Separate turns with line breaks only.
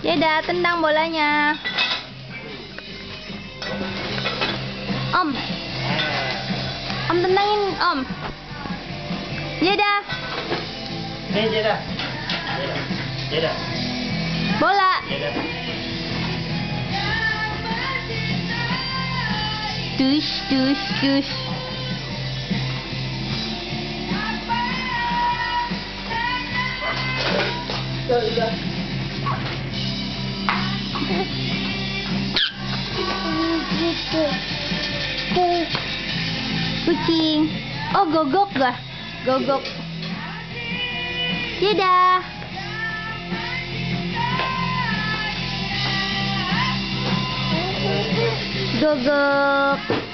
Yeda, tendang bolanya. Om. Om tendangin, Om. Yeda,
Ini Jeda. Jeda. Jeda.
bola.
Jeda.
Dush, dush, dush. Kucing. Oh, gogok gak? Gogok. Gogok.
Tadi kan ibu